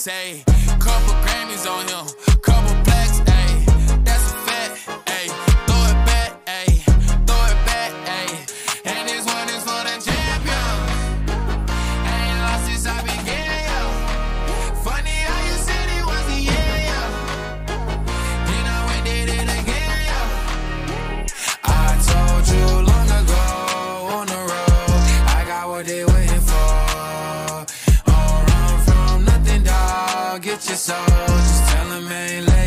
say. Couple Grammys on him, couple plaques, ayy. That's a fact, ayy. Throw it back, ayy. Throw it back, ayy. And this one is for the champion. Ain't lost since I began, yo. Funny how you said it was a yeah, yo. Then I went did it again, yo. I told you long ago on the road, I got what they Get your soul, just tell 'em ain't